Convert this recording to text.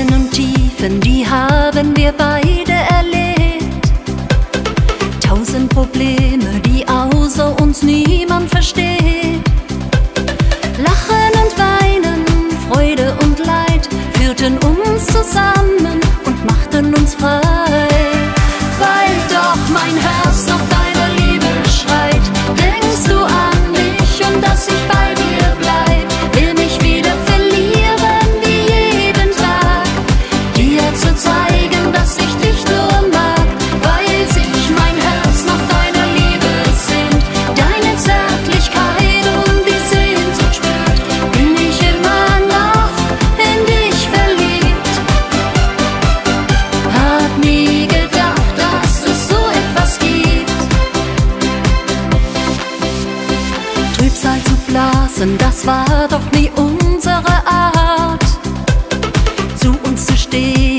Höhen und Tiefen, die haben wir beide erlebt. Tausend Probleme, die außer uns niemand versteht. Lachen und Weinen, Freude und Leid führten uns zusammen. küssen, das war doch nie unsere Art, zu uns zu stehen.